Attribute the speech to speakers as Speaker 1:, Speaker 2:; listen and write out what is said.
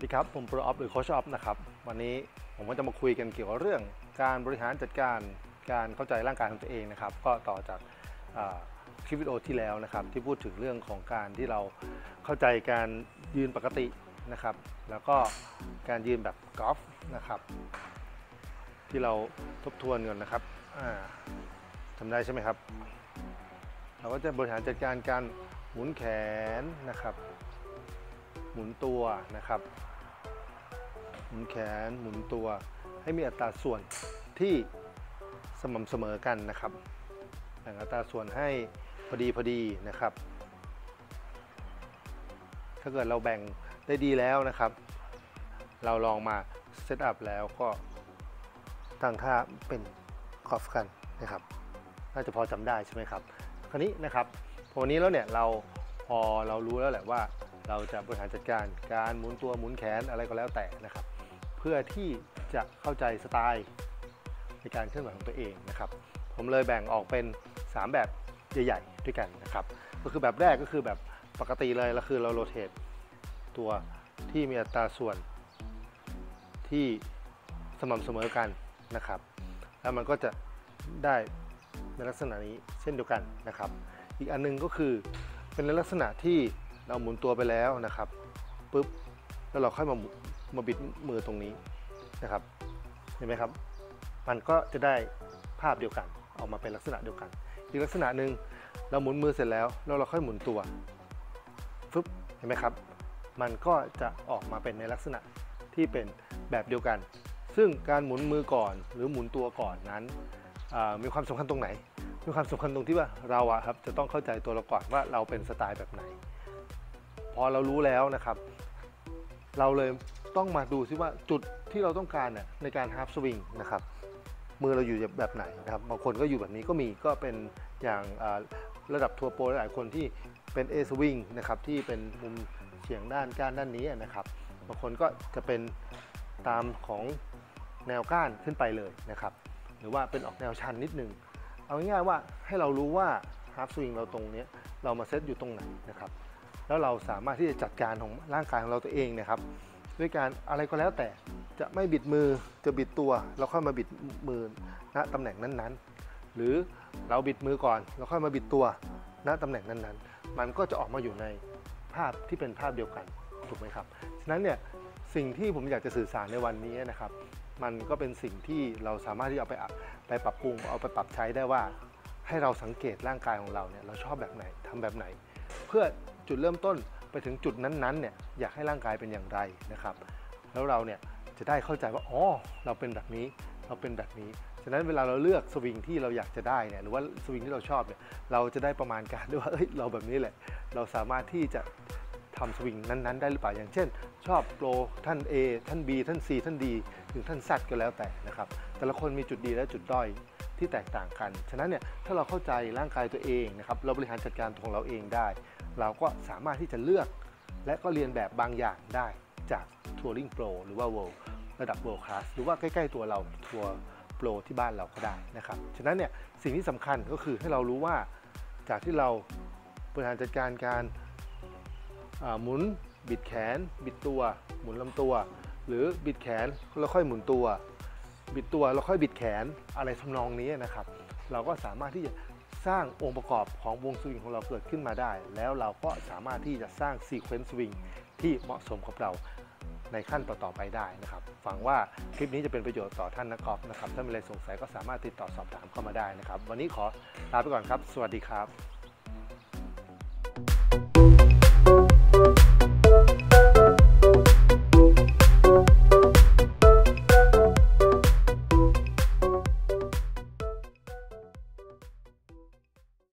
Speaker 1: วัสดีครับ ผมโปรออฟหรือโคชออฟนะครับ วันนี้ผมก็จะมาคุยกันเกี่ยวกับเรื่อง การบริหารจัดการการเข้าใจร่างกายของตัวเองนะครับ ก็ต่อจากคลิปวิดีโอที่แล้วนะครับ ที่พูดถึงเรื่องของการที่เราเข้าใจการยืนปกตินะครับ แล้วก็การยืนแบบกอล์ฟนะครับ ที่เราทบทวนก่อนนะครับทำได้ใช่ไหมครับ เราก็จะบริหารจัดการการหมุนแขนนะครับหมุนตัวนะครับ หมุนแขนหมุนตัว ให้มีอัตราส่วนที่สม่ำเสมอกันนะครับแบ่งอัตราส่วนให้พอดีพอดีนะครับ ถ้าเกิดเราแบ่งได้ดีแล้วนะครับ เราลองมาเซตอัพแล้วก็ตั้งท่าเป็นคอฟกันนะครับน่าจะพอจำได้ใช่ไหมครับคราวนี้นะครับพอวันนี้แล้วเนี่ยเราพอเรารู้แล้วแหละว่า เราจะบริหารจัดการการหมุนตัวหมุนแขนอะไรก็แล้วแต่นะครับ เพื่อที่จะเข้าใจสไตล์ในการเคลื่อนไหวของตัวเองนะครับ ผมเลยแบ่งออกเป็น 3 แบบใหญ่ๆด้วยกันนะครับ ก็คือแบบแรกก็คือแบบปกติเลยแล้วคือเราโรเตทตัวที่มีอัตราส่วนที่สม่ำเสมอกันนะครับ แล้วมันก็จะได้ในลักษณะนี้เช่นเดียวกันนะครับ อีกอันหนึงก็คือเป็นในลักษณะที่เราหมุนตัวไปแล้วนะครับปุ๊บแล้วเราค่อยมา มาบิดมือตรงนี้นะครับ เห็นไหมครับ มันก็จะได้ภาพเดียวกัน ออกมาเป็นลักษณะเดียวกัน อีกลักษณะหนึ่งเราหมุนมือเสร็จแล้วแล้วเราค่อยหมุนตัวฟึบเห็นไหมครับ มันก็จะออกมาเป็นในลักษณะที่เป็นแบบเดียวกัน ซึ่งการหมุนมือก่อนหรือหมุนตัวก่อนนั้นมีความสำคัญตรงไหน มีความสำคัญตรงที่ว่าเราอะครับจะต้องเข้าใจตัวเราก่อนว่าเราเป็นสไตล์แบบไหน พอเรารู้แล้วนะครับ เราเลย ต้องมาดูซิว่าจุดที่เราต้องการน่ะในการฮาร์ s สวิงนะครับมือเราอยู่แบบไหนนะครับบางคนก็อยู่แบบนี้ก็มีก็เป็นอย่างระดับทัวร์โปรหลายคนที่เป็นเอสวิงนะครับที่เป็นมุมเฉียงด้านก้านด้านนี้นะครับบางคนก็จะเป็นตามของแนวก้านขึ้นไปเลยนะครับหรือว่าเป็นออกแนวชันนิดนึง เอาง่ายๆว่าให้เรารู้ว่าฮาร์ s สวิงเราตรงนี้เรามาเซตอยู่ตรงไหนนะครับแล้วเราสามารถที่จะจัดการของร่างกายของเราตัวเองนะครับ ด้วยการอะไรก็แล้วแต่จะไม่บิดมือจะบิดตัวเราค่อยมาบิดมือณตำแหน่งนั้นๆ หรือเราบิดมือก่อนเราค่อยมาบิดตัวณตำแหน่งนั้นๆ มันก็จะออกมาอยู่ในภาพที่เป็นภาพเดียวกันถูกไหมครับฉะนั้นเนี่ยสิ่งที่ผมอยากจะสื่อสารในวันนี้นะครับ มันก็เป็นสิ่งที่เราสามารถที่จะเอาไปไปปรับปรุงเอาไปปรับใช้ได้ว่าให้เราสังเกตร่างกายของเราเนี่ยเราชอบแบบไหนทำแบบไหน เพื่อจุดเริ่มต้น ไปถึงจุดนั้นๆเนี่ยอยากให้ร่างกายเป็นอย่างไรนะครับ แล้วเราเนี่ยจะได้เข้าใจว่าอ๋อเราเป็นแบบนี้เราเป็นแบบนี้ฉะนั้นเวลาเราเลือกสวิงที่เราอยากจะได้เนี่ยหรือว่าสวิงที่เราชอบเนี่ยเราจะได้ประมาณการด้วยว่าเอ้ยเราแบบนี้แหละ เราสามารถที่จะทำสวิงนั้นๆ ได้หรือเปล่าอย่างเช่น ชอบโปรท่าน A ท่าน B ท่าน C ท่าน D ถึงท่าน Z ก็แล้วแต่นะครับแต่ละคนมีจุดดีและจุดด้อย ที่แตกต่างกัน ฉะนั้นเนี่ยถ้าเราเข้าใจร่างกายตัวเองนะครับเราบริหารจัดการตัวของเราเองได้ เราก็สามารถที่จะเลือก และก็เรียนแบบบางอย่างได้จาก Touring Pro หรือว่า World ระดับ World Class หรือว่าใกล้ ๆ ตัวเราทัวร์โปรที่บ้านเราก็ได้นะครับ ฉะนั้นเนี่ยสิ่งที่สำคัญก็คือให้เรารู้ว่าจากที่เราบริหารจัดการการหมุนบิดแขน บิดตัว หมุนลำตัว หรือบิดแขนแล้วค่อยหมุนตัว บิดตัวแล้วค่อยบิดแขนอะไรทำนองนี้นะครับ เราก็สามารถที่จะสร้างองค์ประกอบของวงสวิงของเราเกิดขึ้นมาได้ แล้วเราก็สามารถที่จะสร้างซีเควนซ์สวิงที่เหมาะสมกับเราในขั้นต่อๆไปได้นะครับฟังว่าคลิปนี้จะเป็นประโยชน์ต่อท่านนักกอล์ฟนะครับ ถ้ามีอะไรสงสัยก็สามารถติดต่อสอบถามเข้ามาได้นะครับ วันนี้ขอลาไปก่อนครับ สวัสดีครับ